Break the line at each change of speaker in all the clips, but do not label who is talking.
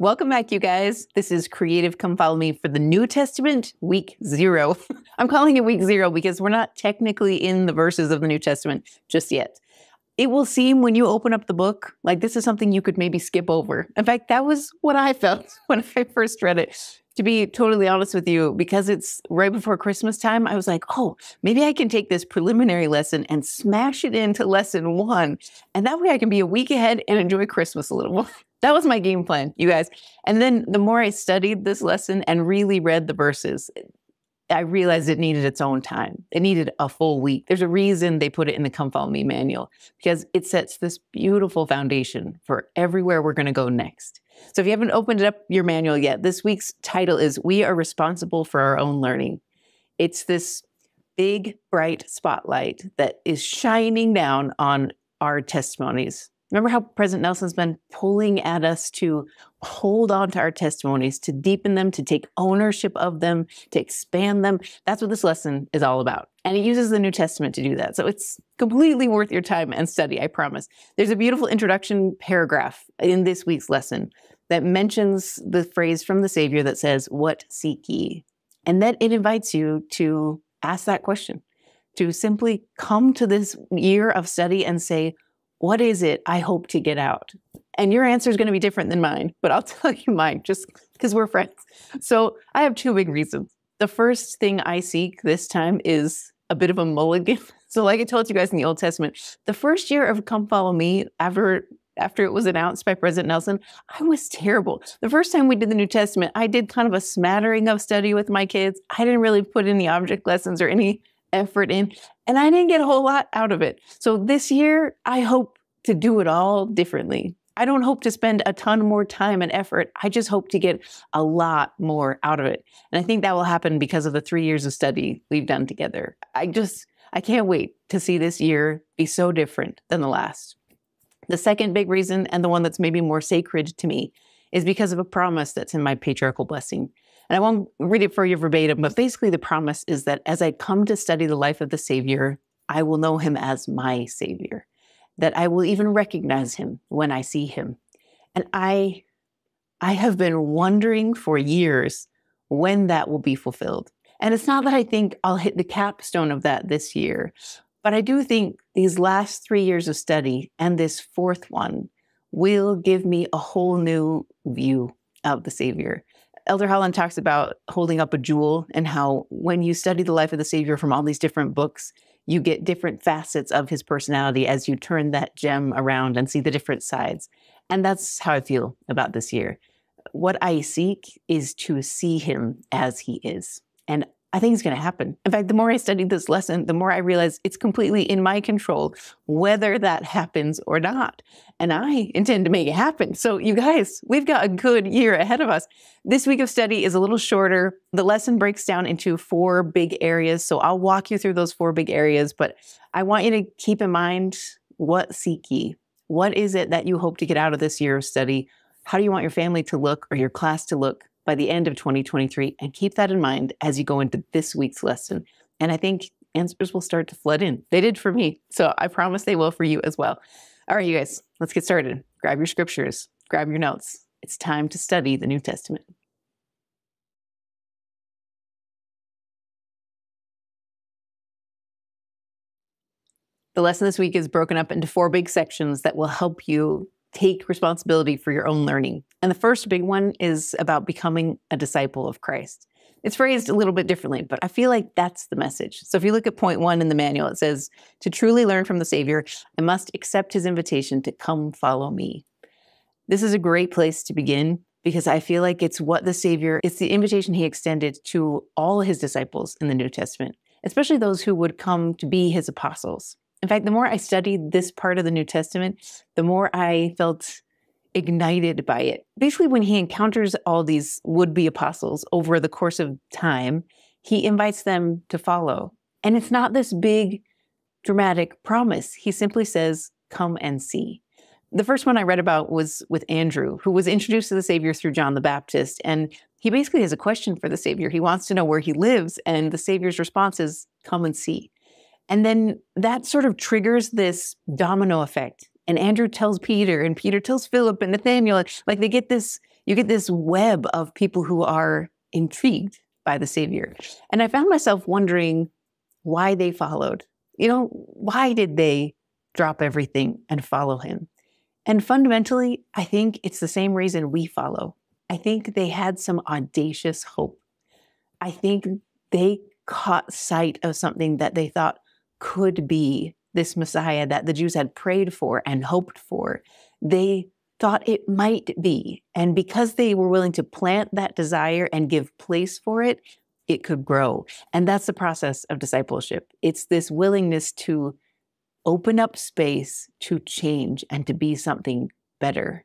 Welcome back, you guys. This is Creative Come Follow Me for the New Testament, week zero. I'm calling it week zero because we're not technically in the verses of the New Testament just yet. It will seem when you open up the book like this is something you could maybe skip over. In fact, that was what I felt when I first read it. To be totally honest with you, because it's right before Christmas time, I was like, oh, maybe I can take this preliminary lesson and smash it into lesson one. And that way I can be a week ahead and enjoy Christmas a little more. That was my game plan, you guys. And then the more I studied this lesson and really read the verses, I realized it needed its own time. It needed a full week. There's a reason they put it in the Come Follow Me manual because it sets this beautiful foundation for everywhere we're going to go next. So if you haven't opened up your manual yet, this week's title is We Are Responsible for Our Own Learning. It's this big, bright spotlight that is shining down on our testimonies Remember how President Nelson's been pulling at us to hold on to our testimonies, to deepen them, to take ownership of them, to expand them. That's what this lesson is all about. And it uses the New Testament to do that. So it's completely worth your time and study, I promise. There's a beautiful introduction paragraph in this week's lesson that mentions the phrase from the Savior that says, What seek ye? And then it invites you to ask that question, to simply come to this year of study and say, what is it I hope to get out? And your answer is going to be different than mine, but I'll tell you mine just because we're friends. So I have two big reasons. The first thing I seek this time is a bit of a mulligan. So, like I told you guys in the Old Testament, the first year of Come Follow Me, after after it was announced by President Nelson, I was terrible. The first time we did the New Testament, I did kind of a smattering of study with my kids. I didn't really put any object lessons or any effort in, and I didn't get a whole lot out of it. So this year, I hope to do it all differently. I don't hope to spend a ton more time and effort. I just hope to get a lot more out of it. And I think that will happen because of the three years of study we've done together. I just, I can't wait to see this year be so different than the last. The second big reason, and the one that's maybe more sacred to me, is because of a promise that's in my patriarchal blessing. And I won't read it for you verbatim, but basically the promise is that as I come to study the life of the Savior, I will know him as my Savior, that I will even recognize him when I see him. And I I have been wondering for years when that will be fulfilled. And it's not that I think I'll hit the capstone of that this year, but I do think these last three years of study and this fourth one will give me a whole new view of the Savior. Elder Holland talks about holding up a jewel and how when you study the life of the Savior from all these different books, you get different facets of his personality as you turn that gem around and see the different sides. And that's how I feel about this year. What I seek is to see him as he is. And I think it's going to happen. In fact, the more I studied this lesson, the more I realized it's completely in my control whether that happens or not. And I intend to make it happen. So, you guys, we've got a good year ahead of us. This week of study is a little shorter. The lesson breaks down into four big areas. So, I'll walk you through those four big areas, but I want you to keep in mind what seek ye? What is it that you hope to get out of this year of study? How do you want your family to look or your class to look? By the end of 2023. And keep that in mind as you go into this week's lesson. And I think answers will start to flood in. They did for me. So I promise they will for you as well. All right, you guys, let's get started. Grab your scriptures, grab your notes. It's time to study the New Testament. The lesson this week is broken up into four big sections that will help you take responsibility for your own learning. And the first big one is about becoming a disciple of Christ. It's phrased a little bit differently, but I feel like that's the message. So if you look at point one in the manual, it says, To truly learn from the Savior, I must accept his invitation to come follow me. This is a great place to begin because I feel like it's what the Savior, it's the invitation he extended to all his disciples in the New Testament, especially those who would come to be his apostles. In fact, the more I studied this part of the New Testament, the more I felt ignited by it. Basically, when he encounters all these would be apostles over the course of time, he invites them to follow. And it's not this big, dramatic promise. He simply says, Come and see. The first one I read about was with Andrew, who was introduced to the Savior through John the Baptist. And he basically has a question for the Savior. He wants to know where he lives. And the Savior's response is, Come and see. And then that sort of triggers this domino effect. And Andrew tells Peter, and Peter tells Philip and Nathaniel, like they get this You get this web of people who are intrigued by the Savior. And I found myself wondering why they followed. You know, why did they drop everything and follow him? And fundamentally, I think it's the same reason we follow. I think they had some audacious hope. I think they caught sight of something that they thought could be this Messiah that the Jews had prayed for and hoped for. They thought it might be. And because they were willing to plant that desire and give place for it, it could grow. And that's the process of discipleship. It's this willingness to open up space to change and to be something better.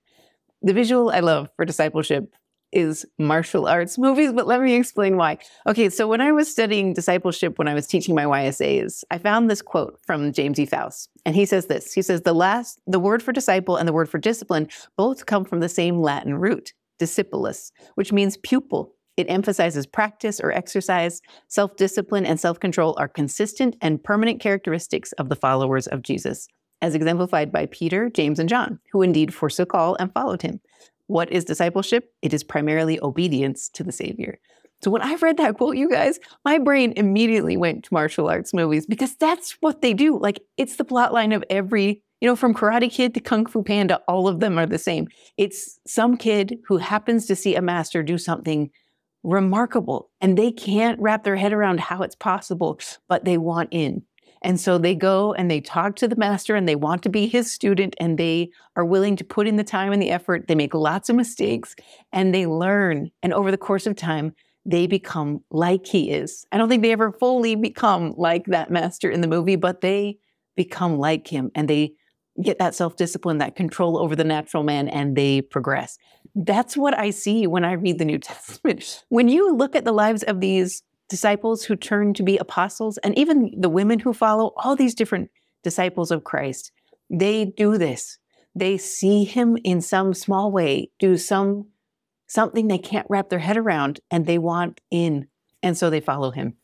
The visual I love for discipleship is martial arts movies, but let me explain why. Okay, so when I was studying discipleship when I was teaching my YSAs, I found this quote from James E. Faust. And he says this. He says the last the word for disciple and the word for discipline both come from the same Latin root, discipulus, which means pupil. It emphasizes practice or exercise. Self-discipline and self-control are consistent and permanent characteristics of the followers of Jesus as exemplified by Peter, James, and John, who indeed forsook all and followed him. What is discipleship? It is primarily obedience to the Savior. So when I read that quote, you guys, my brain immediately went to martial arts movies because that's what they do. Like it's the plot line of every, you know, from Karate Kid to Kung Fu Panda, all of them are the same. It's some kid who happens to see a master do something remarkable and they can't wrap their head around how it's possible, but they want in. And so they go and they talk to the master and they want to be his student and they are willing to put in the time and the effort. They make lots of mistakes and they learn. And over the course of time, they become like he is. I don't think they ever fully become like that master in the movie, but they become like him and they get that self discipline, that control over the natural man, and they progress. That's what I see when I read the New Testament. When you look at the lives of these disciples who turn to be apostles, and even the women who follow, all these different disciples of Christ, they do this. They see him in some small way, do some something they can't wrap their head around, and they want in. And so they follow him.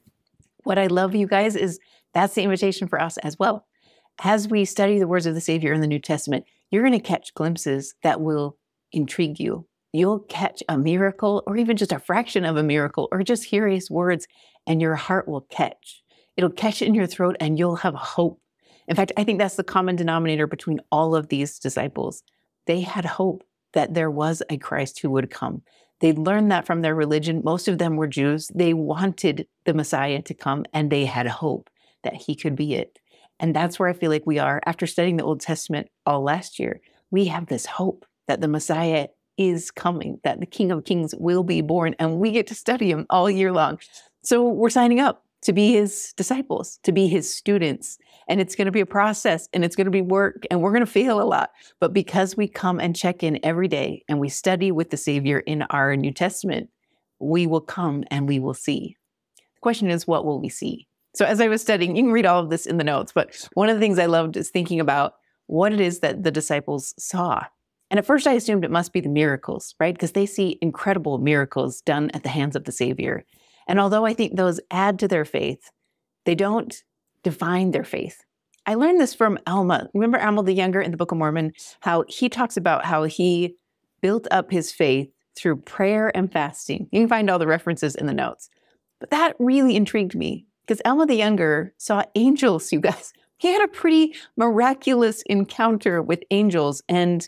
What I love, you guys, is that's the invitation for us as well. As we study the words of the Savior in the New Testament, you're going to catch glimpses that will intrigue you, you'll catch a miracle or even just a fraction of a miracle or just hear his words and your heart will catch. It'll catch in your throat and you'll have hope. In fact, I think that's the common denominator between all of these disciples. They had hope that there was a Christ who would come. They learned that from their religion. Most of them were Jews. They wanted the Messiah to come and they had hope that he could be it. And that's where I feel like we are after studying the Old Testament all last year. We have this hope that the Messiah is coming, that the King of Kings will be born, and we get to study him all year long. So we're signing up to be his disciples, to be his students. And it's going to be a process and it's going to be work and we're going to fail a lot. But because we come and check in every day and we study with the Savior in our New Testament, we will come and we will see. The question is, what will we see? So as I was studying, you can read all of this in the notes, but one of the things I loved is thinking about what it is that the disciples saw and at first, I assumed it must be the miracles, right? Because they see incredible miracles done at the hands of the Savior. And although I think those add to their faith, they don't define their faith. I learned this from Alma. Remember Alma the Younger in the Book of Mormon? How he talks about how he built up his faith through prayer and fasting. You can find all the references in the notes. But that really intrigued me because Alma the Younger saw angels, you guys. He had a pretty miraculous encounter with angels and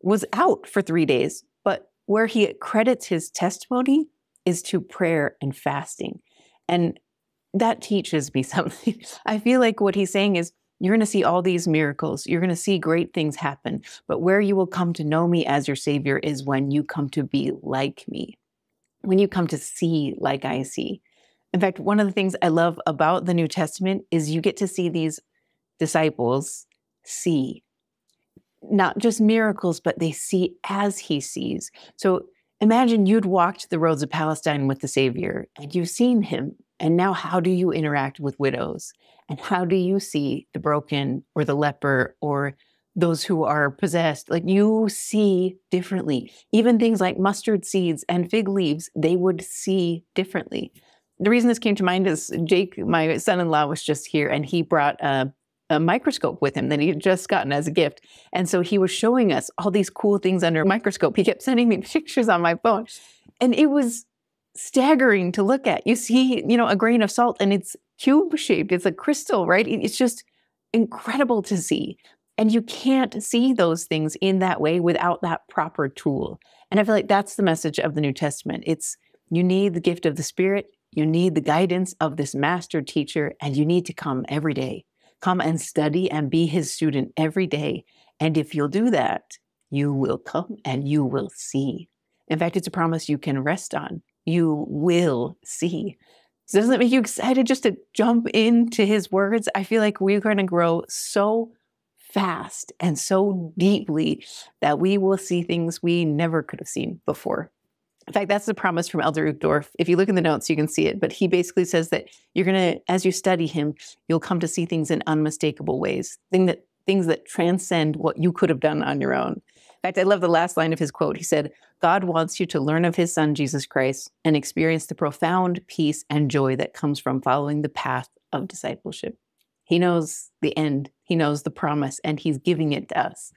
was out for three days, but where he credits his testimony is to prayer and fasting. And that teaches me something. I feel like what he's saying is you're going to see all these miracles. You're going to see great things happen. But where you will come to know me as your Savior is when you come to be like me, when you come to see like I see. In fact, one of the things I love about the New Testament is you get to see these disciples see not just miracles, but they see as he sees. So imagine you'd walked the roads of Palestine with the Savior and you've seen him. And now, how do you interact with widows? And how do you see the broken or the leper or those who are possessed? Like you see differently. Even things like mustard seeds and fig leaves, they would see differently. The reason this came to mind is Jake, my son in law, was just here and he brought a a microscope with him that he had just gotten as a gift. And so he was showing us all these cool things under a microscope. He kept sending me pictures on my phone. And it was staggering to look at. You see, you know, a grain of salt and it's cube shaped, it's a crystal, right? It's just incredible to see. And you can't see those things in that way without that proper tool. And I feel like that's the message of the New Testament. It's you need the gift of the Spirit, you need the guidance of this master teacher, and you need to come every day. Come and study and be his student every day. And if you'll do that, you will come and you will see. In fact, it's a promise you can rest on. You will see. So doesn't it make you excited just to jump into his words? I feel like we're going to grow so fast and so deeply that we will see things we never could have seen before. In fact, that's the promise from Elder Uchtdorf. If you look in the notes, you can see it. But he basically says that you're going to, as you study him, you'll come to see things in unmistakable ways, thing that, things that transcend what you could have done on your own. In fact, I love the last line of his quote. He said, God wants you to learn of his son, Jesus Christ, and experience the profound peace and joy that comes from following the path of discipleship. He knows the end, he knows the promise, and he's giving it to us.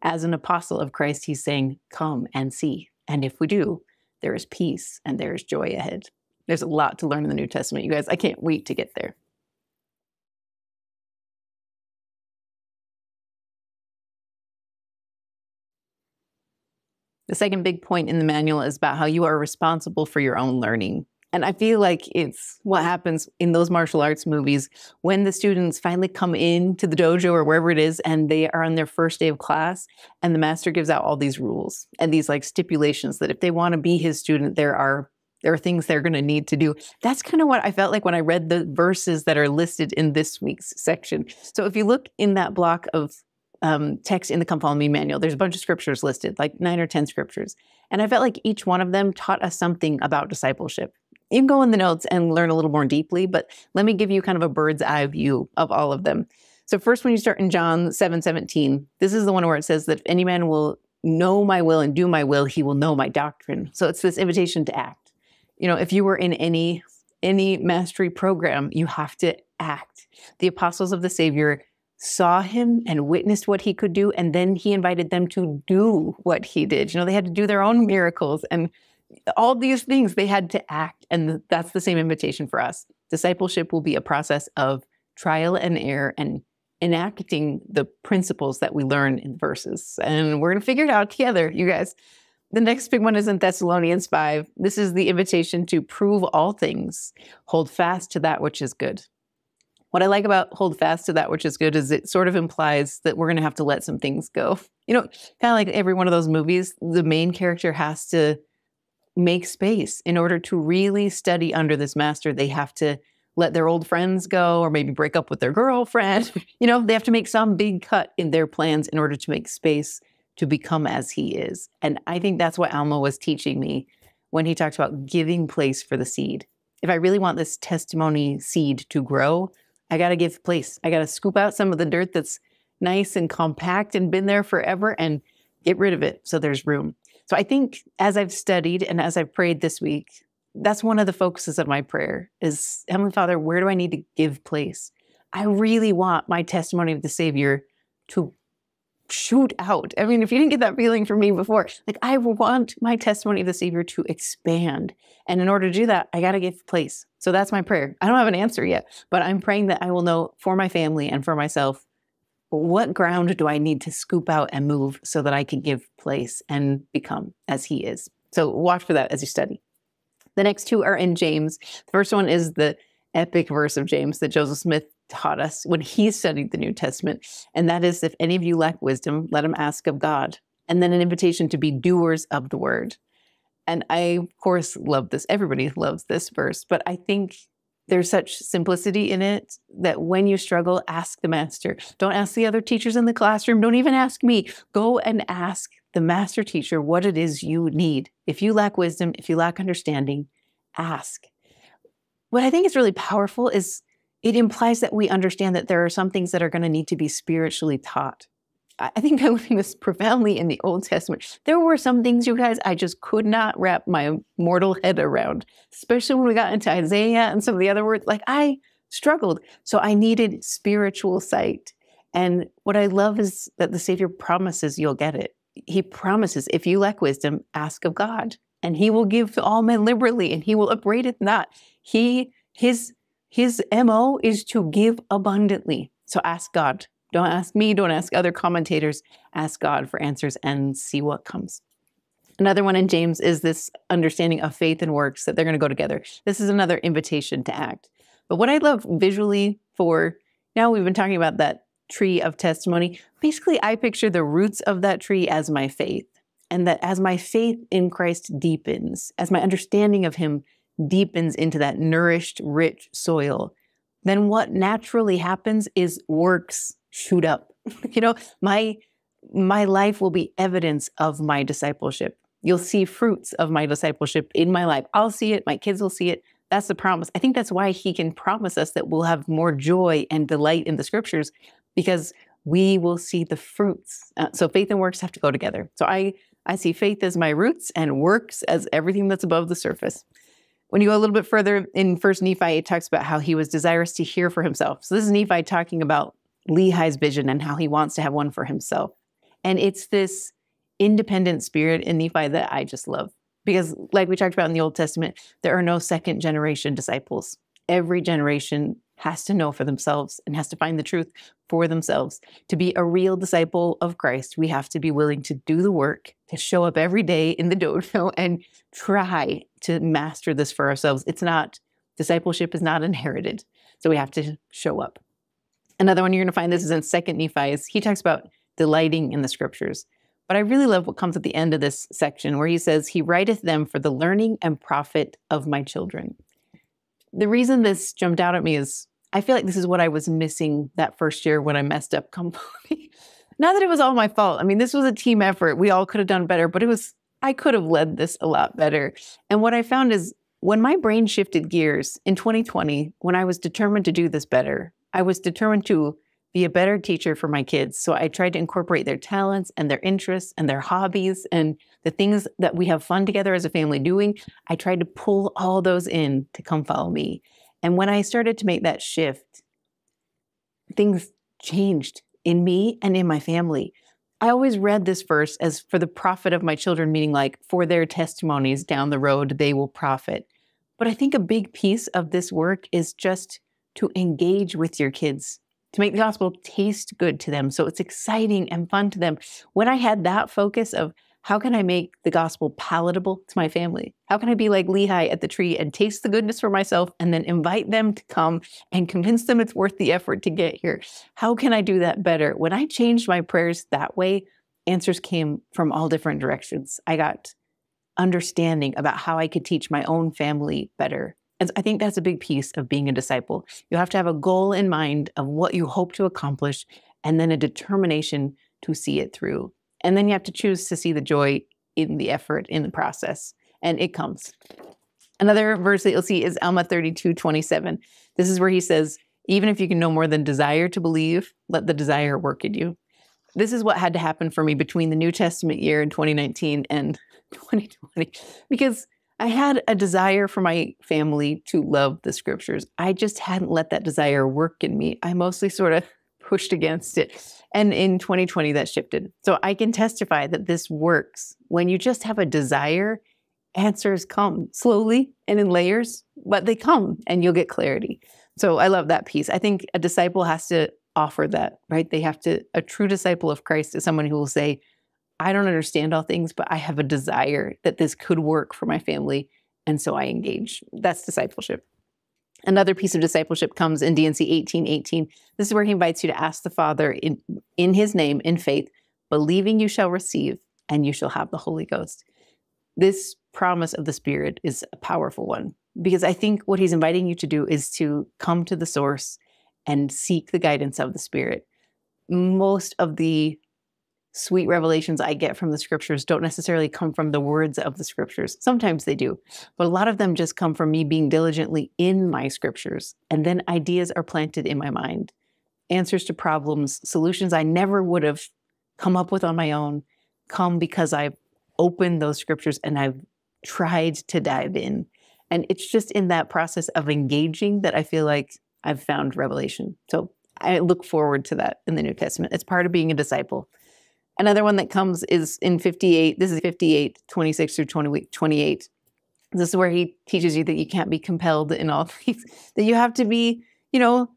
As an apostle of Christ, he's saying, Come and see. And if we do, there is peace and there is joy ahead. There's a lot to learn in the New Testament, you guys. I can't wait to get there. The second big point in the manual is about how you are responsible for your own learning. And I feel like it's what happens in those martial arts movies when the students finally come in to the dojo or wherever it is and they are on their first day of class and the master gives out all these rules and these like stipulations that if they want to be his student, there are there are things they're going to need to do. That's kind of what I felt like when I read the verses that are listed in this week's section. So if you look in that block of um, text in the Come Follow Me manual, there's a bunch of scriptures listed, like nine or 10 scriptures. And I felt like each one of them taught us something about discipleship you can go in the notes and learn a little more deeply, but let me give you kind of a bird's eye view of all of them. So first, when you start in John 7, 17, this is the one where it says that if any man will know my will and do my will, he will know my doctrine. So it's this invitation to act. You know, if you were in any any mastery program, you have to act. The apostles of the Savior saw him and witnessed what he could do, and then he invited them to do what he did. You know, they had to do their own miracles and all these things they had to act and that's the same invitation for us discipleship will be a process of trial and error and enacting the principles that we learn in verses and we're going to figure it out together you guys the next big one is in Thessalonians 5. This is the invitation to prove all things, hold fast to that which is good. What I like about hold fast to that which is good is it sort of implies that we're going to have to let some things go. You know, kind of like every one of those movies, the main character has to make space in order to really study under this master. They have to let their old friends go or maybe break up with their girlfriend. You know they have to make some big cut in their plans in order to make space to become as he is. And i think that's what alma was teaching me when he talked about giving place for the seed. If i really want this testimony seed to grow i got to give place. I got to scoop out some of the dirt that's nice and compact and been there forever and get rid of it so there's room so I think as I've studied and as I've prayed this week, that's one of the focuses of my prayer is Heavenly Father, where do I need to give place? I really want my testimony of the Savior to shoot out. I mean, if you didn't get that feeling from me before, like I want my testimony of the Savior to expand. And in order to do that, I got to give place. So that's my prayer. I don't have an answer yet, but I'm praying that I will know for my family and for myself what ground do I need to scoop out and move so that I can give place and become as he is? So watch for that as you study. The next two are in James. The first one is the epic verse of James that Joseph Smith taught us when he studied the New Testament. And that is if any of you lack wisdom, let him ask of God. And then an invitation to be doers of the word. And I, of course, love this. Everybody loves this verse, but I think there's such simplicity in it that when you struggle, ask the master. Don't ask the other teachers in the classroom. Don't even ask me. Go and ask the master teacher what it is you need. If you lack wisdom, if you lack understanding, ask. What I think is really powerful is it implies that we understand that there are some things that are going to need to be spiritually taught. I think I learned this profoundly in the Old Testament. There were some things, you guys, I just could not wrap my mortal head around, especially when we got into Isaiah and some of the other words. Like, I struggled. So I needed spiritual sight. And what I love is that the Savior promises you'll get it. He promises if you lack wisdom, ask of God, and He will give to all men liberally, and He will upbraid it not. He his his mo is to give abundantly. So ask God. Don't ask me. Don't ask other commentators. Ask God for answers and see what comes. Another one in James is this understanding of faith and works that they're going to go together. This is another invitation to act. But what I love visually for now, we've been talking about that tree of testimony. Basically, I picture the roots of that tree as my faith. And that as my faith in Christ deepens, as my understanding of Him deepens into that nourished, rich soil, then what naturally happens is works shoot up. you know, my my life will be evidence of my discipleship. You'll see fruits of my discipleship in my life. I'll see it, my kids will see it. That's the promise. I think that's why he can promise us that we'll have more joy and delight in the scriptures because we will see the fruits. Uh, so faith and works have to go together. So I I see faith as my roots and works as everything that's above the surface. When you go a little bit further in First Nephi, it talks about how he was desirous to hear for himself. So this is Nephi talking about Lehi's vision and how he wants to have one for himself. And it's this independent spirit in Nephi that I just love. Because, like we talked about in the Old Testament, there are no second generation disciples. Every generation has to know for themselves and has to find the truth for themselves. To be a real disciple of Christ, we have to be willing to do the work, to show up every day in the dojo and try to master this for ourselves. It's not, discipleship is not inherited. So we have to show up. Another one you're going to find this is in Second Nephi. He talks about delighting in the scriptures. But I really love what comes at the end of this section where he says, He writeth them for the learning and profit of my children. The reason this jumped out at me is I feel like this is what I was missing that first year when I messed up company. Not that it was all my fault. I mean, this was a team effort. We all could have done better, but it was, I could have led this a lot better. And what I found is when my brain shifted gears in 2020, when I was determined to do this better, I was determined to be a better teacher for my kids. So I tried to incorporate their talents and their interests and their hobbies and the things that we have fun together as a family doing. I tried to pull all those in to come follow me. And when I started to make that shift, things changed in me and in my family. I always read this verse as for the profit of my children, meaning like for their testimonies down the road, they will profit. But I think a big piece of this work is just to engage with your kids to make the gospel taste good to them. So it's exciting and fun to them. When I had that focus of how can I make the gospel palatable to my family? How can I be like Lehi at the tree and taste the goodness for myself and then invite them to come and convince them it's worth the effort to get here? How can I do that better? When I changed my prayers that way, answers came from all different directions. I got understanding about how I could teach my own family better. And I think that's a big piece of being a disciple. You have to have a goal in mind of what you hope to accomplish and then a determination to see it through. And then you have to choose to see the joy in the effort in the process. And it comes. Another verse that you'll see is Alma 32 27. This is where he says, Even if you can no more than desire to believe, let the desire work in you. This is what had to happen for me between the New Testament year in 2019 and 2020, because I had a desire for my family to love the scriptures. I just hadn't let that desire work in me. I mostly sort of pushed against it. And in 2020, that shifted. So I can testify that this works. When you just have a desire, answers come slowly and in layers, but they come and you'll get clarity. So I love that piece. I think a disciple has to offer that, right? They have to, a true disciple of Christ is someone who will say, I don't understand all things, but I have a desire that this could work for my family. And so I engage. That's discipleship. Another piece of discipleship comes in D&C 1818. This is where he invites you to ask the Father in, in his name, in faith, believing you shall receive and you shall have the Holy Ghost. This promise of the Spirit is a powerful one because I think what he's inviting you to do is to come to the source and seek the guidance of the Spirit. Most of the sweet revelations I get from the scriptures don't necessarily come from the words of the scriptures. Sometimes they do, but a lot of them just come from me being diligently in my scriptures. And then ideas are planted in my mind, answers to problems, solutions I never would have come up with on my own come because I've opened those scriptures and I've tried to dive in. And it's just in that process of engaging that I feel like I've found revelation. So I look forward to that in the New Testament. It's part of being a disciple. Another one that comes is in 58. This is 58, 26 through 20, 28. This is where he teaches you that you can't be compelled in all things, that you have to be, you know,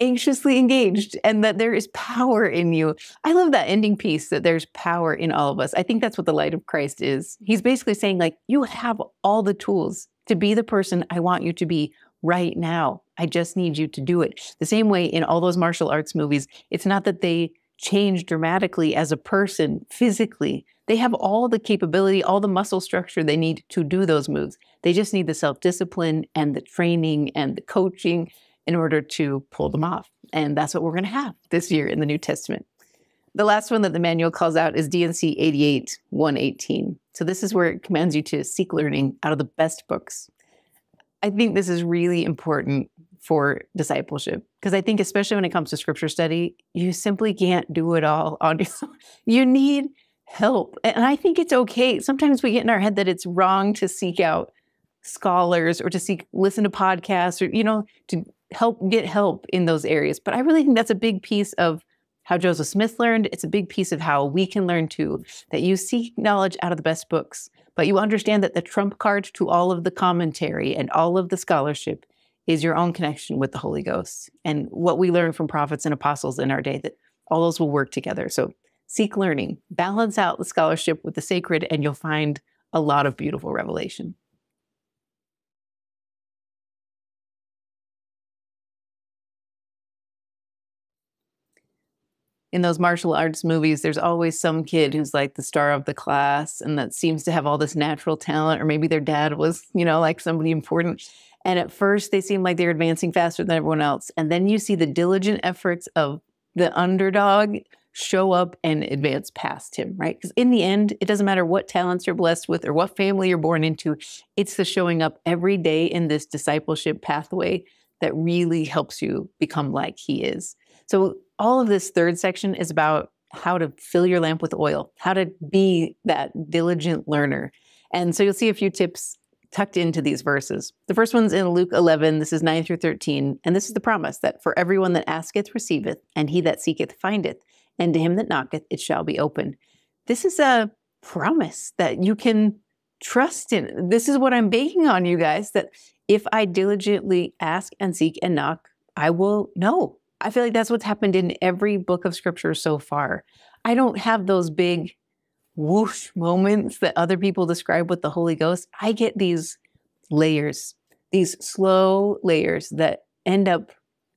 anxiously engaged and that there is power in you. I love that ending piece that there's power in all of us. I think that's what the light of Christ is. He's basically saying, like, you have all the tools to be the person I want you to be right now. I just need you to do it. The same way in all those martial arts movies, it's not that they change dramatically as a person physically. They have all the capability, all the muscle structure they need to do those moves. They just need the self discipline and the training and the coaching in order to pull them off. And that's what we're going to have this year in the New Testament. The last one that the manual calls out is D&C 88 118. So this is where it commands you to seek learning out of the best books. I think this is really important for discipleship because I think especially when it comes to scripture study, you simply can't do it all on your own. You need help. And I think it's okay. Sometimes we get in our head that it's wrong to seek out scholars or to seek listen to podcasts or you know to help get help in those areas. But I really think that's a big piece of how Joseph Smith learned. It's a big piece of how we can learn too. That you seek knowledge out of the best books, but you understand that the trump card to all of the commentary and all of the scholarship is your own connection with the Holy Ghost and what we learn from prophets and apostles in our day, that all those will work together. So seek learning, balance out the scholarship with the sacred, and you'll find a lot of beautiful revelation. in those martial arts movies, there's always some kid who's like the star of the class and that seems to have all this natural talent, or maybe their dad was, you know, like somebody important. And at first, they seem like they're advancing faster than everyone else. And then you see the diligent efforts of the underdog show up and advance past him, right? Because in the end, it doesn't matter what talents you're blessed with or what family you're born into, it's the showing up every day in this discipleship pathway that really helps you become like he is. So, all of this third section is about how to fill your lamp with oil, how to be that diligent learner. And so, you'll see a few tips tucked into these verses. The first one's in Luke 11, this is 9 through 13, and this is the promise that for everyone that asketh receiveth, and he that seeketh findeth, and to him that knocketh it shall be opened. This is a promise that you can trust in. This is what I'm baking on you guys that if I diligently ask and seek and knock, I will know. I feel like that's what's happened in every book of scripture so far. I don't have those big whoosh moments that other people describe with the Holy Ghost, I get these layers, these slow layers that end up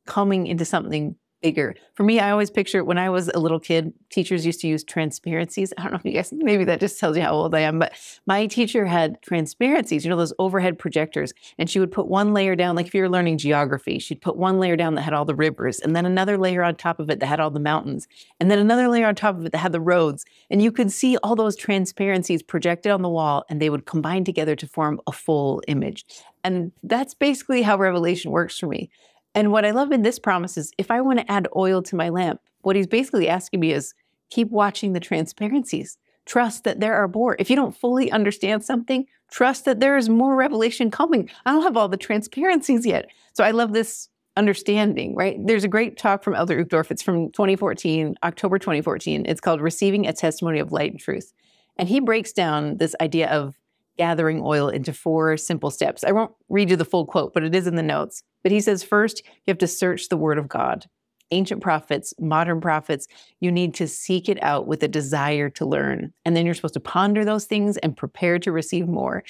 coming into something bigger. For me, I always picture when I was a little kid, teachers used to use transparencies. I don't know if you guys, maybe that just tells you how old I am, but my teacher had transparencies, you know, those overhead projectors. And she would put one layer down, like if you were learning geography, she'd put one layer down that had all the rivers, and then another layer on top of it that had all the mountains, and then another layer on top of it that had the roads. And you could see all those transparencies projected on the wall, and they would combine together to form a full image. And that's basically how Revelation works for me. And what I love in this promise is if I want to add oil to my lamp, what he's basically asking me is keep watching the transparencies. Trust that there are more. If you don't fully understand something, trust that there is more revelation coming. I don't have all the transparencies yet. So I love this understanding, right? There's a great talk from Elder Uchtdorf. It's from 2014, October 2014. It's called Receiving a Testimony of Light and Truth. And he breaks down this idea of gathering oil into four simple steps. I won't read you the full quote, but it is in the notes. But he says first, you have to search the word of God. Ancient prophets, modern prophets, you need to seek it out with a desire to learn. And then you're supposed to ponder those things and prepare to receive more.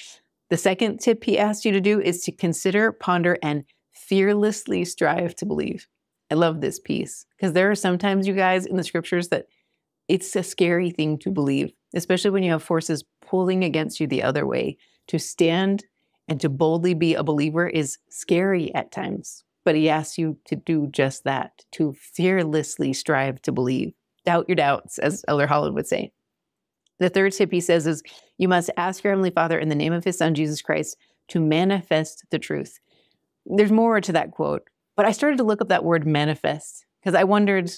The second tip he asked you to do is to consider, ponder, and fearlessly strive to believe. I love this piece because there are sometimes, you guys, in the scriptures that it's a scary thing to believe, especially when you have forces pulling against you the other way. To stand and to boldly be a believer is scary at times, but he asks you to do just that, to fearlessly strive to believe. Doubt your doubts, as Elder Holland would say. The third tip he says is you must ask your Heavenly Father in the name of His Son, Jesus Christ, to manifest the truth. There's more to that quote, but I started to look up that word manifest because I wondered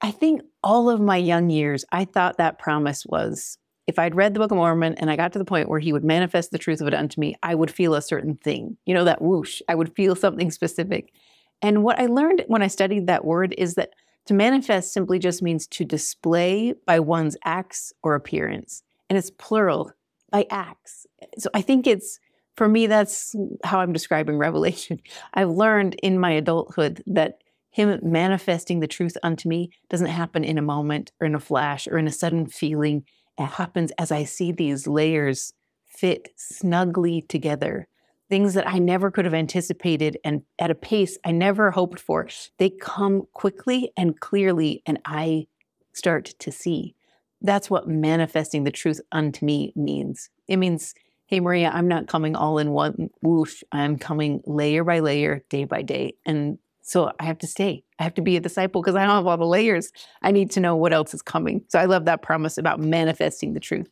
I think all of my young years, I thought that promise was if I'd read the Book of Mormon and I got to the point where he would manifest the truth of it unto me, I would feel a certain thing. You know, that whoosh, I would feel something specific. And what I learned when I studied that word is that to manifest simply just means to display by one's acts or appearance. And it's plural by acts. So I think it's, for me, that's how I'm describing Revelation. I've learned in my adulthood that him manifesting the truth unto me doesn't happen in a moment or in a flash or in a sudden feeling. It happens as I see these layers fit snugly together. Things that I never could have anticipated and at a pace I never hoped for. They come quickly and clearly, and I start to see. That's what manifesting the truth unto me means. It means, hey, Maria, I'm not coming all in one whoosh. I'm coming layer by layer, day by day. And so I have to stay. I have to be a disciple because I don't have all the layers. I need to know what else is coming. So I love that promise about manifesting the truth.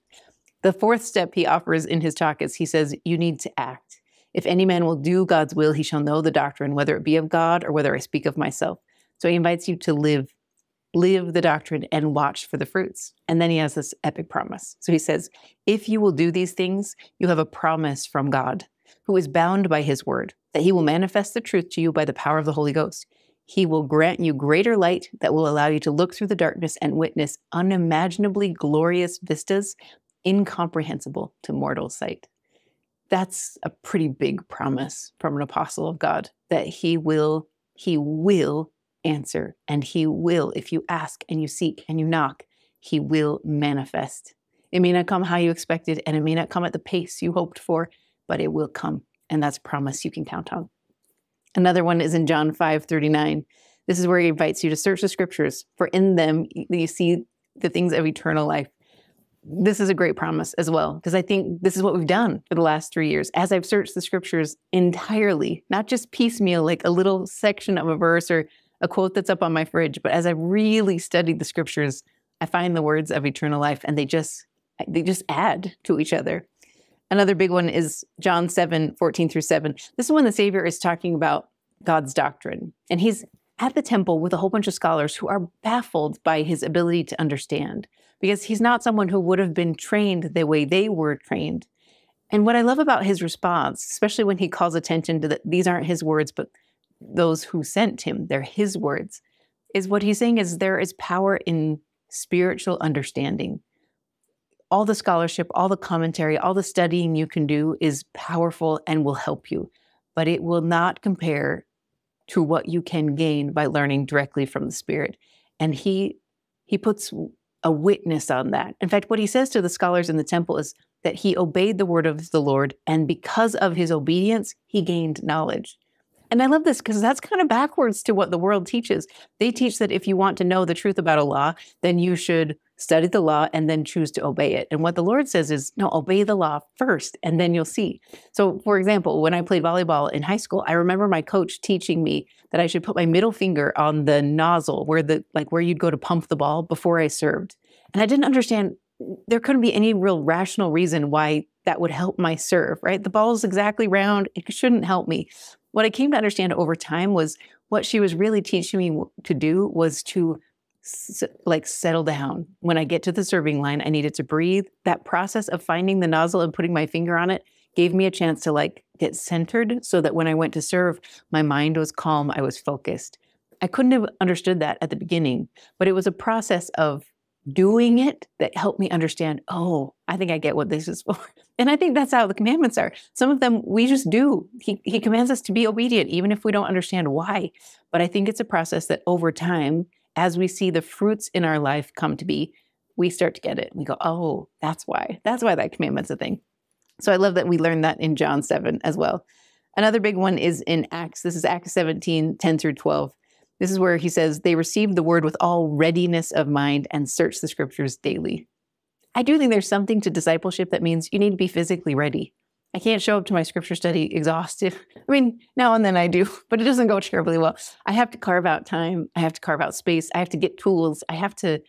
The fourth step he offers in his talk is he says, You need to act. If any man will do God's will, he shall know the doctrine, whether it be of God or whether I speak of myself. So he invites you to live, live the doctrine and watch for the fruits. And then he has this epic promise. So he says, If you will do these things, you have a promise from God who is bound by his word, that he will manifest the truth to you by the power of the Holy Ghost. He will grant you greater light that will allow you to look through the darkness and witness unimaginably glorious vistas incomprehensible to mortal sight. That's a pretty big promise from an apostle of God that he will he will answer and he will if you ask and you seek and you knock, he will manifest. It may not come how you expected and it may not come at the pace you hoped for, but it will come. And that's a promise you can count on. Another one is in John 5 39. This is where he invites you to search the scriptures, for in them you see the things of eternal life. This is a great promise as well, because I think this is what we've done for the last three years. As I've searched the scriptures entirely, not just piecemeal, like a little section of a verse or a quote that's up on my fridge, but as I really studied the scriptures, I find the words of eternal life and they just they just add to each other. Another big one is John 7, 14 through 7. This is when the Savior is talking about God's doctrine. And he's at the temple with a whole bunch of scholars who are baffled by his ability to understand because he's not someone who would have been trained the way they were trained. And what I love about his response, especially when he calls attention to that these aren't his words, but those who sent him, they're his words, is what he's saying is there is power in spiritual understanding all the scholarship, all the commentary, all the studying you can do is powerful and will help you, but it will not compare to what you can gain by learning directly from the Spirit. And he he puts a witness on that. In fact, what he says to the scholars in the temple is that he obeyed the word of the Lord, and because of his obedience, he gained knowledge. And I love this because that's kind of backwards to what the world teaches. They teach that if you want to know the truth about a law, then you should study the law and then choose to obey it. And what the Lord says is, no, obey the law first and then you'll see. So, for example, when I played volleyball in high school, I remember my coach teaching me that I should put my middle finger on the nozzle where the like where you'd go to pump the ball before I served. And I didn't understand there couldn't be any real rational reason why that would help my serve, right? The ball is exactly round. It shouldn't help me. What I came to understand over time was what she was really teaching me to do was to s- like settle down. When I get to the serving line, I needed to breathe. That process of finding the nozzle and putting my finger on it gave me a chance to like get centered so that when I went to serve, my mind was calm, I was focused. I couldn't have understood that at the beginning, but it was a process of doing it that helped me understand, oh, I think I get what this is for. And I think that's how the commandments are. Some of them we just do. He, he commands us to be obedient, even if we don't understand why. But I think it's a process that over time, as we see the fruits in our life come to be, we start to get it. We go, oh, that's why. That's why that commandment's a thing. So I love that we learned that in John 7 as well. Another big one is in Acts. This is Acts 17, 10 through 12. This is where he says, They received the word with all readiness of mind and search the scriptures daily. I do think there's something to discipleship that means you need to be physically ready. I can't show up to my scripture study exhausted. I mean, now and then I do, but it doesn't go terribly well. I have to carve out time. I have to carve out space. I have to get tools. I have to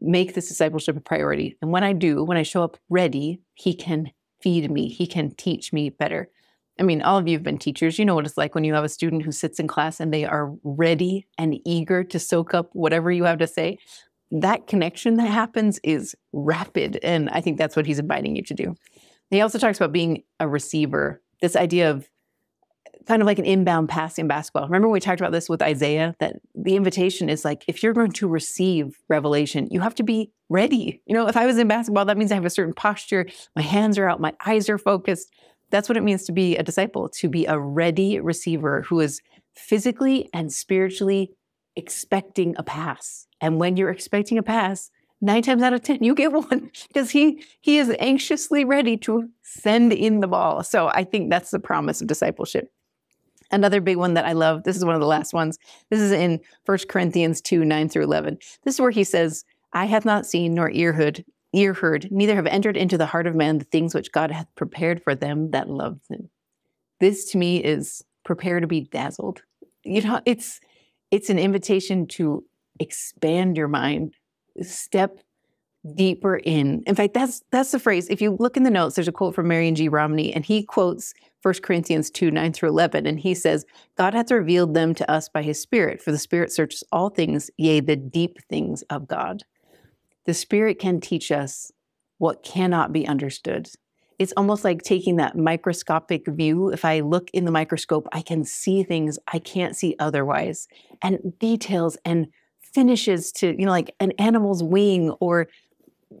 make this discipleship a priority. And when I do, when I show up ready, he can feed me, he can teach me better. I mean, all of you have been teachers. You know what it's like when you have a student who sits in class and they are ready and eager to soak up whatever you have to say. That connection that happens is rapid. And I think that's what he's inviting you to do. He also talks about being a receiver, this idea of kind of like an inbound pass in basketball. Remember we talked about this with Isaiah that the invitation is like if you're going to receive revelation, you have to be ready. You know, if I was in basketball, that means I have a certain posture, my hands are out, my eyes are focused. That's what it means to be a disciple, to be a ready receiver who is physically and spiritually expecting a pass. And when you're expecting a pass, nine times out of ten you get one because he he is anxiously ready to send in the ball so i think that's the promise of discipleship Another big one that I love, this is one of the last ones. This is in 1 Corinthians 2 9 through 11. This is where he says, I have not seen nor ear heard, ear heard, neither have entered into the heart of man the things which God hath prepared for them that love him. This to me is prepare to be dazzled. You know, it's it's an invitation to expand your mind, step deeper in. In fact, that's that's the phrase. If you look in the notes, there's a quote from Marion G. Romney, and he quotes 1 Corinthians 2, 9 through 11, and he says, God hath revealed them to us by his Spirit, for the Spirit searches all things, yea, the deep things of God. The Spirit can teach us what cannot be understood. It's almost like taking that microscopic view. If I look in the microscope, I can see things I can't see otherwise, and details and finishes to, you know, like an animal's wing or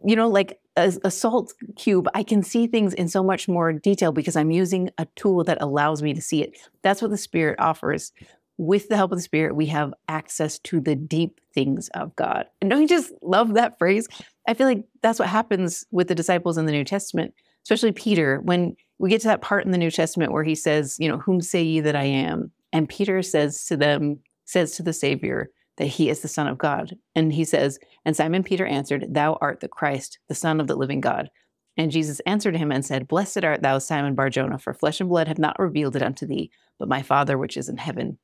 you know, like a, a, salt cube, I can see things in so much more detail because I'm using a tool that allows me to see it. That's what the Spirit offers. With the help of the Spirit, we have access to the deep things of God. And don't you just love that phrase? I feel like that's what happens with the disciples in the New Testament, especially Peter. When we get to that part in the New Testament where he says, you know, whom say ye that I am? And Peter says to them, says to the Savior, that he is the Son of God. And he says, And Simon Peter answered, Thou art the Christ, the Son of the living God. And Jesus answered him and said, Blessed art thou, Simon Barjona, for flesh and blood have not revealed it unto thee, but my Father which is in heaven.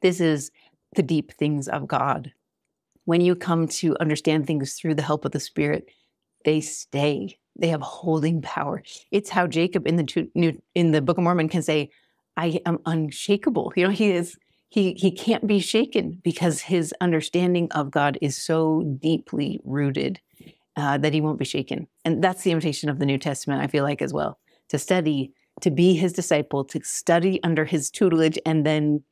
This is the deep things of God. When you come to understand things through the help of the Spirit, they stay. They have holding power. It's how Jacob in the in the Book of Mormon can say, "I am unshakable." You know, he is he he can't be shaken because his understanding of God is so deeply rooted uh, that he won't be shaken. And that's the invitation of the New Testament, I feel like, as well, to study, to be his disciple, to study under his tutelage, and then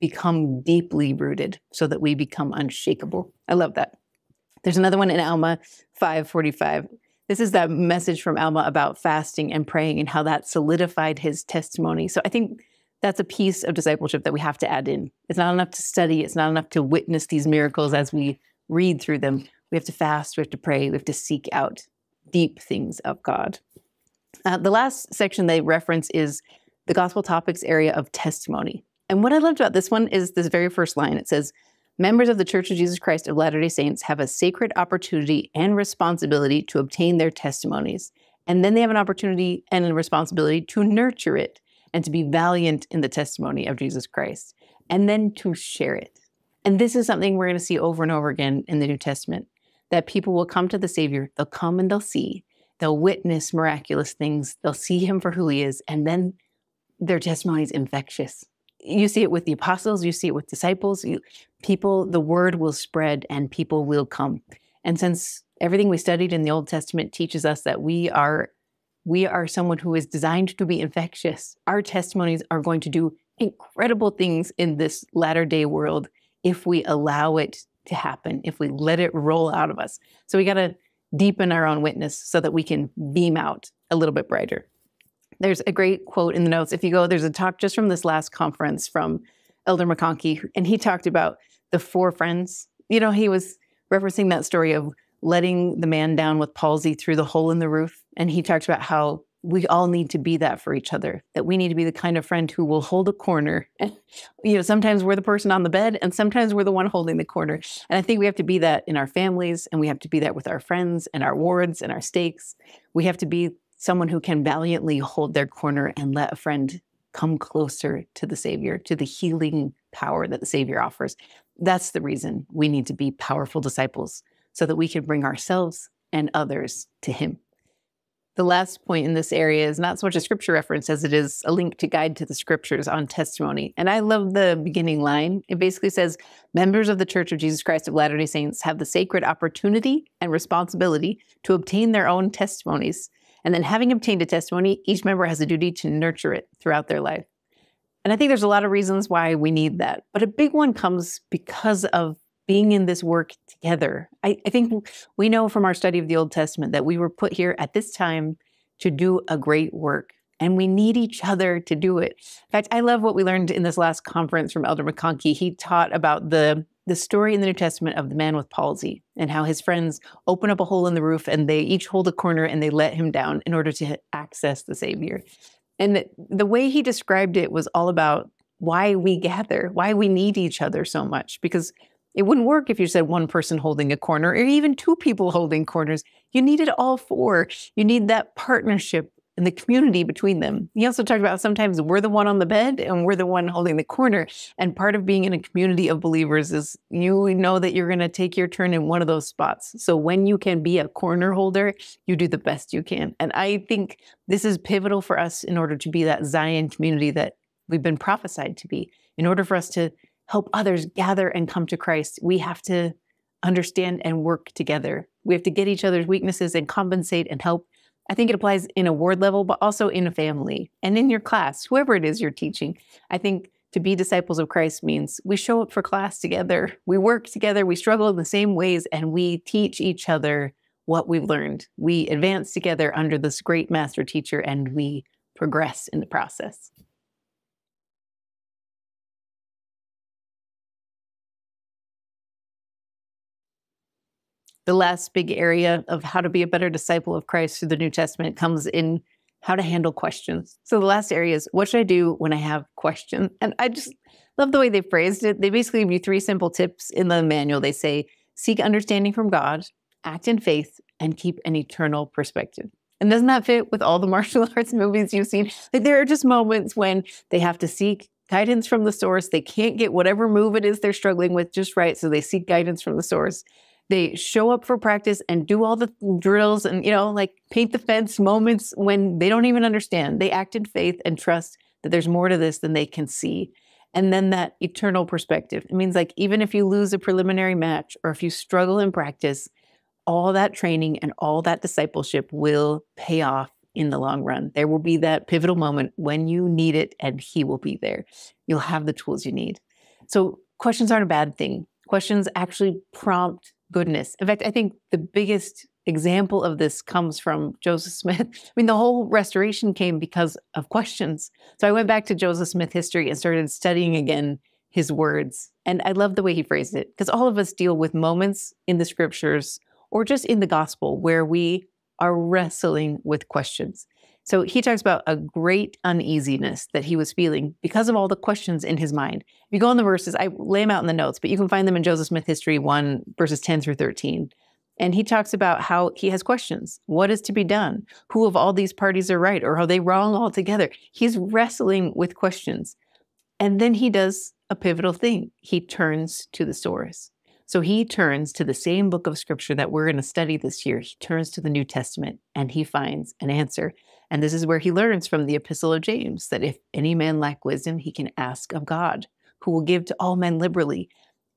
become deeply rooted so that we become unshakable. I love that. There's another one in Alma 545. This is that message from Alma about fasting and praying and how that solidified his testimony. So I think that's a piece of discipleship that we have to add in. It's not enough to study, it's not enough to witness these miracles as we read through them. We have to fast, we have to pray, we have to seek out deep things of God. Uh, the last section they reference is the gospel topics area of testimony. And what I loved about this one is this very first line. It says, Members of the Church of Jesus Christ of Latter day Saints have a sacred opportunity and responsibility to obtain their testimonies. And then they have an opportunity and a responsibility to nurture it and to be valiant in the testimony of Jesus Christ, and then to share it. And this is something we're going to see over and over again in the New Testament that people will come to the Savior, they'll come and they'll see, they'll witness miraculous things, they'll see Him for who He is, and then their testimony is infectious. You see it with the apostles, you see it with disciples, you, people, the word will spread and people will come. And since everything we studied in the Old Testament teaches us that we are we are someone who is designed to be infectious. Our testimonies are going to do incredible things in this latter day world if we allow it to happen, if we let it roll out of us. So we got to deepen our own witness so that we can beam out a little bit brighter. There's a great quote in the notes. If you go, there's a talk just from this last conference from Elder McConkie, and he talked about the four friends. You know, he was referencing that story of letting the man down with palsy through the hole in the roof. And he talked about how we all need to be that for each other, that we need to be the kind of friend who will hold a corner. You know, sometimes we're the person on the bed and sometimes we're the one holding the corner. And I think we have to be that in our families and we have to be that with our friends and our wards and our stakes. We have to be someone who can valiantly hold their corner and let a friend come closer to the Savior, to the healing power that the Savior offers. That's the reason we need to be powerful disciples so that we can bring ourselves and others to Him. The last point in this area is not so much a scripture reference as it is a link to guide to the scriptures on testimony. And I love the beginning line. It basically says members of the Church of Jesus Christ of Latter day Saints have the sacred opportunity and responsibility to obtain their own testimonies. And then, having obtained a testimony, each member has a duty to nurture it throughout their life. And I think there's a lot of reasons why we need that. But a big one comes because of being in this work together. I, I, think we know from our study of the Old Testament that we were put here at this time to do a great work, and we need each other to do it. In fact, I love what we learned in this last conference from Elder McConkie. He taught about the the story in the New Testament of the man with palsy and how his friends open up a hole in the roof and they each hold a corner and they let him down in order to access the Savior. And the, the way he described it was all about why we gather, why we need each other so much. Because it wouldn't work if you said one person holding a corner or even two people holding corners. You needed all four. You need that partnership and the community between them. He also talked about sometimes we're the one on the bed and we're the one holding the corner. And part of being in a community of believers is you know that you're going to take your turn in one of those spots. So when you can be a corner holder, you do the best you can. And I think this is pivotal for us in order to be that Zion community that we've been prophesied to be. In order for us to help others gather and come to Christ, we have to understand and work together. We have to get each other's weaknesses and compensate and help I think it applies in a ward level, but also in a family and in your class, whoever it is you're teaching. I think to be disciples of Christ means we show up for class together, we work together, we struggle in the same ways, and we teach each other what we've learned. We advance together under this great master teacher and we progress in the process. The last big area of how to be a better disciple of Christ through the New Testament comes in how to handle questions. So the last area is what should I do when I have questions? And I just love the way they phrased it. They basically give you three simple tips in the manual. They say, seek understanding from God, act in faith, and keep an eternal perspective. And doesn't that fit with all the martial arts movies you've seen? Like there are just moments when they have to seek guidance from the source. They can't get whatever move it is they're struggling with just right. So they seek guidance from the source they show up for practice and do all the drills and you know like paint the fence moments when they don't even understand. They act in faith and trust that there's more to this than they can see. And then that eternal perspective. It means like even if you lose a preliminary match or if you struggle in practice all that training and all that discipleship will pay off in the long run. There will be that pivotal moment when you need it and he will be there. You'll have the tools you need. So questions aren't a bad thing. Questions actually prompt goodness. In fact, I think the biggest example of this comes from Joseph Smith. I mean, the whole restoration came because of questions. So I went back to Joseph Smith history and started studying again his words. And I love the way he phrased it because all of us deal with moments in the scriptures or just in the gospel where we are wrestling with questions. So he talks about a great uneasiness that he was feeling because of all the questions in his mind. If you go on the verses, I lay them out in the notes, but you can find them in Joseph Smith History 1, verses 10 through 13. And he talks about how he has questions. What is to be done? Who of all these parties are right or are they wrong altogether? He's wrestling with questions. And then he does a pivotal thing. He turns to the source. So he turns to the same book of scripture that we're going to study this year. He turns to the New Testament and he finds an answer. And this is where he learns from the Epistle of James that if any man lack wisdom, he can ask of God, who will give to all men liberally.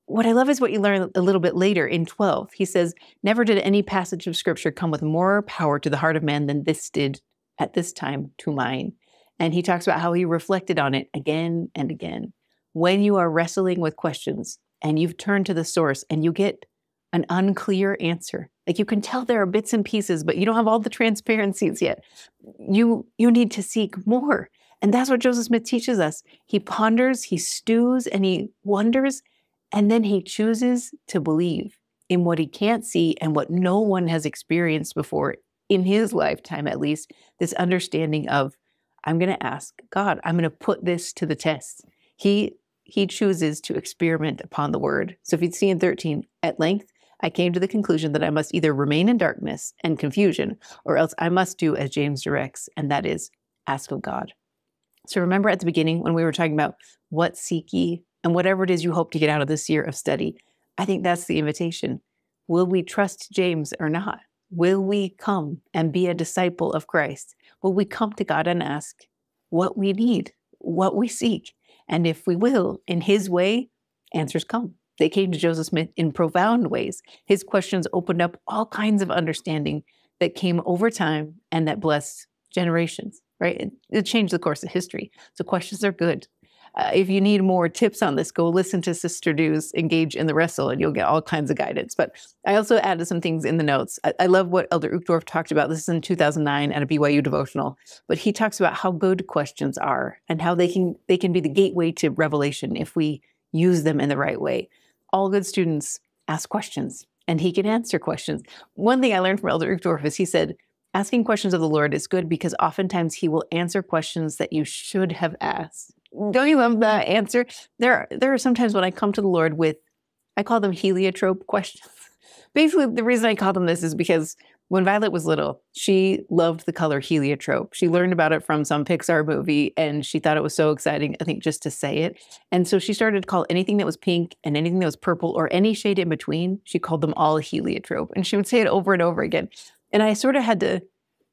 What I love is what you learn a little bit later in 12. He says, Never did any passage of scripture come with more power to the heart of man than this did at this time to mine. And he talks about how he reflected on it again and again. When you are wrestling with questions and you've turned to the source and you get an unclear answer. Like you can tell there are bits and pieces, but you don't have all the transparencies yet. You you need to seek more. And that's what Joseph Smith teaches us. He ponders, he stews, and he wonders, and then he chooses to believe in what he can't see and what no one has experienced before in his lifetime, at least, this understanding of I'm going to ask God, I'm going to put this to the test. He he chooses to experiment upon the word. So if you'd see in 13, at length I came to the conclusion that I must either remain in darkness and confusion, or else I must do as James directs, and that is ask of God. So remember at the beginning when we were talking about what seek ye and whatever it is you hope to get out of this year of study, I think that's the invitation. Will we trust James or not? Will we come and be a disciple of Christ? Will we come to God and ask what we need, what we seek? And if we will, in His way, answers come. They came to Joseph Smith in profound ways. His questions opened up all kinds of understanding that came over time and that blessed generations, right? It, it changed the course of history. So questions are good. Uh, if you need more tips on this, go listen to Sister Dew's Engage in the Wrestle and you'll get all kinds of guidance. But I also added some things in the notes. I, I love what Elder Uchtdorf talked about. This is in 2009 at a BYU devotional, but he talks about how good questions are and how they can they can be the gateway to revelation if we use them in the right way. All good students ask questions and he can answer questions. One thing I learned from Elder Uchtdorf is he said, asking questions of the Lord is good because oftentimes he will answer questions that you should have asked. Don't you love that answer? There, are, there are sometimes when I come to the Lord with, I call them heliotrope questions. Basically, the reason I call them this is because when Violet was little, she loved the color heliotrope. She learned about it from some Pixar movie and she thought it was so exciting, I think, just to say it. And so she started to call anything that was pink and anything that was purple or any shade in between, she called them all heliotrope. And she would say it over and over again. And I sort of had to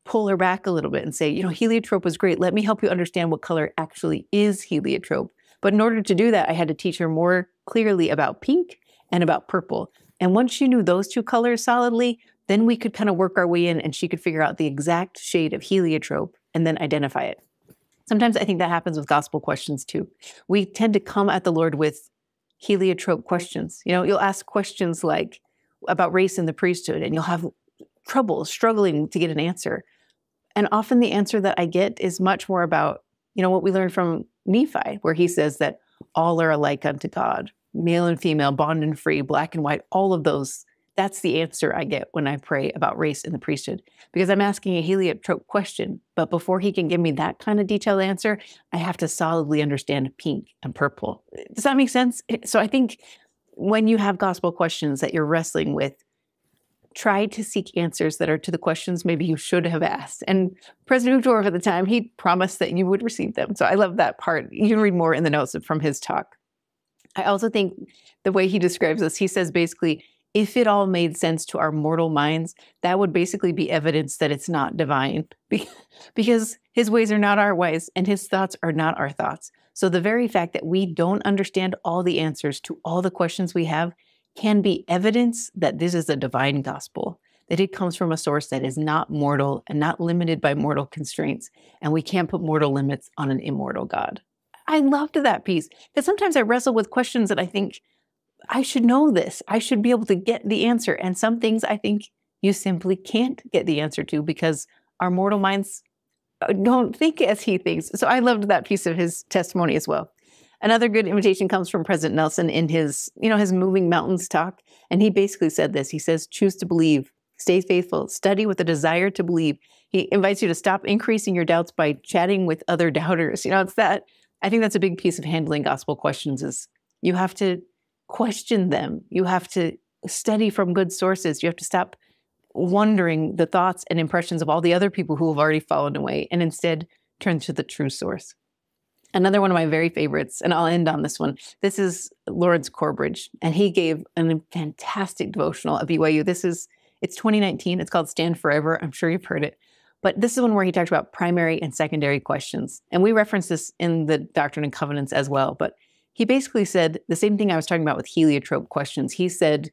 pull her back a little bit and say, you know, heliotrope was great. Let me help you understand what color actually is heliotrope. But in order to do that, I had to teach her more clearly about pink and about purple. And once she knew those two colors solidly, then we could kind of work our way in and she could figure out the exact shade of heliotrope and then identify it. Sometimes I think that happens with gospel questions too. We tend to come at the Lord with heliotrope questions. You know, you'll ask questions like about race in the priesthood and you'll have trouble struggling to get an answer. And often the answer that I get is much more about, you know, what we learned from Nephi, where he says that all are alike unto God, male and female, bond and free, black and white, all of those that's the answer I get when I pray about race in the priesthood because I'm asking a heliotrope question. But before he can give me that kind of detailed answer, I have to solidly understand pink and purple. Does that make sense? Eh, so I think when you have gospel questions that you're wrestling with, try to seek answers that are to the questions maybe you should have asked. And President Uchtdorf at the time, he promised that you would receive them. So I love that part. You can read more in the notes from his talk. I also think the way he describes this, he says basically, if it all made sense to our mortal minds, that would basically be evidence that it's not divine because his ways are not our ways and his thoughts are not our thoughts. So the very fact that we don't understand all the answers to all the questions we have can be evidence that this is a divine gospel, that it comes from a source that is not mortal and not limited by mortal constraints. And we can't put mortal limits on an immortal God. I loved that piece because sometimes I wrestle with questions that I think I should know this. I should be able to get the answer. And some things I think you simply can't get the answer to because our mortal minds uh, don't think as he thinks. So I loved that piece of his testimony as well. Another good invitation comes from President Nelson in his, you know, his moving mountains talk, and he basically said this. He says, "Choose to believe, stay faithful, study with a desire to believe." He invites you to stop increasing your doubts by chatting with other doubters. You know, it's that. I think that's a big piece of handling gospel questions. Is you have to question them. You have to study from good sources. You have to stop wondering the thoughts and impressions of all the other people who have already fallen away and instead turn to the true source. Another one of my very favorites, and I'll end on this one. This is Lawrence Corbridge, and he gave a fantastic devotional at BYU. This is it's 2019. It's called Stand Forever. I'm sure you've heard it. But this is one where he talked about primary and secondary questions. And we reference this in the Doctrine and Covenants as well. But he basically said the same thing I was talking about with heliotrope questions. He said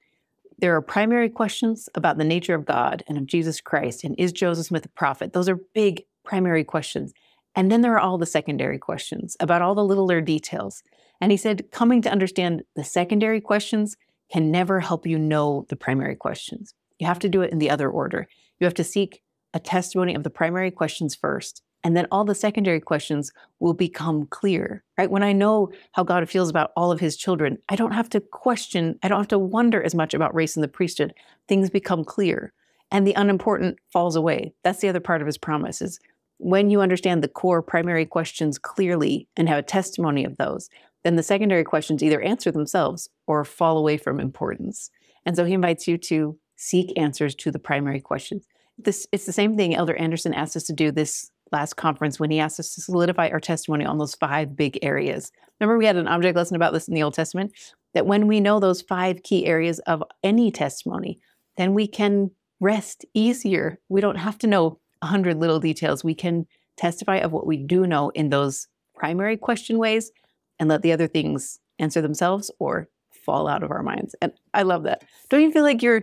there are primary questions about the nature of God and of Jesus Christ and is Joseph Smith a prophet? Those are big primary questions. And then there are all the secondary questions about all the littler details. And he said coming to understand the secondary questions can never help you know the primary questions. You have to do it in the other order. You have to seek a testimony of the primary questions first and then all the secondary questions will become clear, right? When I know how God feels about all of his children, I don't have to question, I don't have to wonder as much about race and the priesthood. Things become clear and the unimportant falls away. That's the other part of his promise is when you understand the core primary questions clearly and have a testimony of those, then the secondary questions either answer themselves or fall away from importance. And so he invites you to seek answers to the primary questions. This it's the same thing Elder Anderson asked us to do this last conference when he asked us to solidify our testimony on those five big areas. Remember, we had an object lesson about this in the Old Testament? That when we know those five key areas of any testimony, then we can rest easier. We don't have to know a hundred little details. We can testify of what we do know in those primary question ways and let the other things answer themselves or fall out of our minds. And I love that. Don't you feel like you're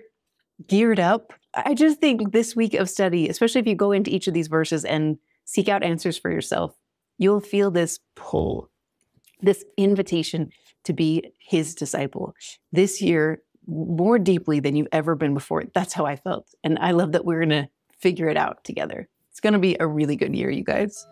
geared up? I just think this week of study, especially if you go into each of these verses and seek out answers for yourself, you'll feel this pull. this invitation to be his disciple this year more deeply than you've ever been before. That's how I felt. And I love that we're going to figure it out together. It's going to be a really good year, you guys.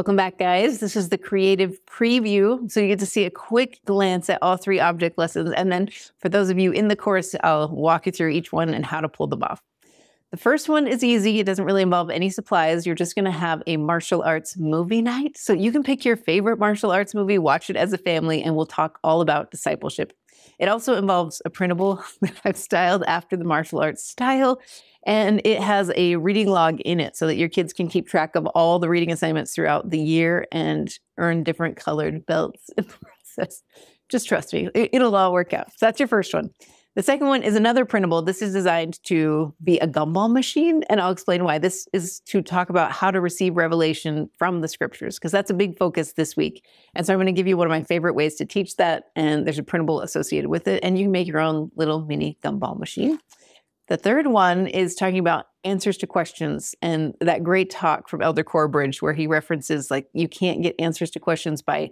Welcome back, guys. This is the creative preview. So you get to see a quick glance at all three object lessons. And then for those of you in the course, I'll walk you through each one and how to pull them off. The first one is easy. It doesn't really involve any supplies. You're just going to have a martial arts movie night. So you can pick your favorite martial arts movie, watch it as a family, and we'll talk all about discipleship. It also involves a printable that I've styled after the martial arts style and it has a reading log in it so that your kids can keep track of all the reading assignments throughout the year and earn different colored belts in the process. Just trust me, it'll all work out. So that's your first one. The second one is another printable. This is designed to be a gumball machine, and I'll explain why. This is to talk about how to receive revelation from the scriptures, because that's a big focus this week. And so I'm going to give you one of my favorite ways to teach that, and there's a printable associated with it, and you can make your own little mini gumball machine. The third one is talking about answers to questions and that great talk from Elder Corbridge where he references like you can't get answers to questions by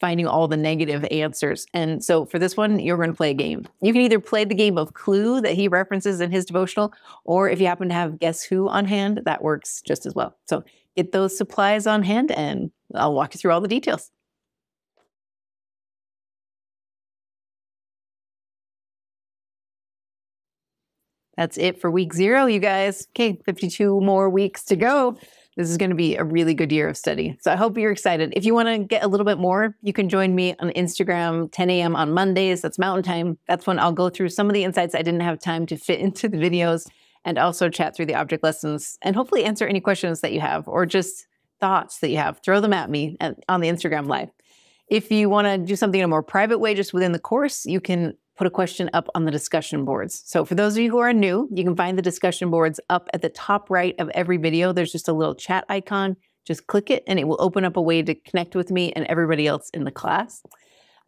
finding all the negative answers. And so for this one, you're going to play a game. You can either play the game of Clue that he references in his devotional, or if you happen to have Guess Who on hand, that works just as well. So get those supplies on hand and I'll walk you through all the details. That's it for week zero, you guys. Okay, 52 more weeks to go. This is going to be a really good year of study. So I hope you're excited. If you want to get a little bit more, you can join me on Instagram 10 a.m. on Mondays. That's Mountain Time. That's when I'll go through some of the insights I didn't have time to fit into the videos and also chat through the object lessons and hopefully answer any questions that you have or just thoughts that you have. Throw them at me on the Instagram Live. If you want to do something in a more private way, just within the course, you can put a question up on the discussion boards. So for those of you who are new, you can find the discussion boards up at the top right of every video. There's just a little chat icon. Just click it and it will open up a way to connect with me and everybody else in the class.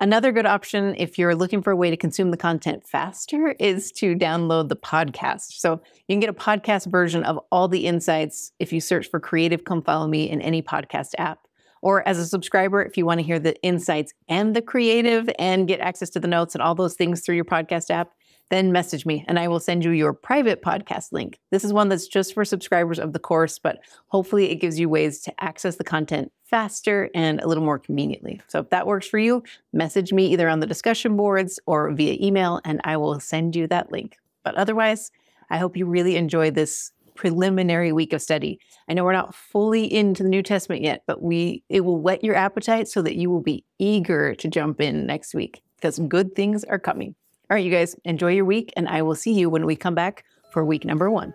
Another good option if you're looking for a way to consume the content faster is to download the podcast. So you can get a podcast version of all the insights if you search for Creative Come Follow Me in any podcast app. Or as a subscriber, if you want to hear the insights and the creative and get access to the notes and all those things through your podcast app, then message me and I will send you your private podcast link. This is one that's just for subscribers of the course, but hopefully it gives you ways to access the content faster and a little more conveniently. So if that works for you, message me either on the discussion boards or via email and I will send you that link. But otherwise, I hope you really enjoy this preliminary week of study. I know we're not fully into the New Testament yet, but we it will whet your appetite so that you will be eager to jump in next week because good things are coming. All right, you guys, enjoy your week, and I will see you when we come back for week number one.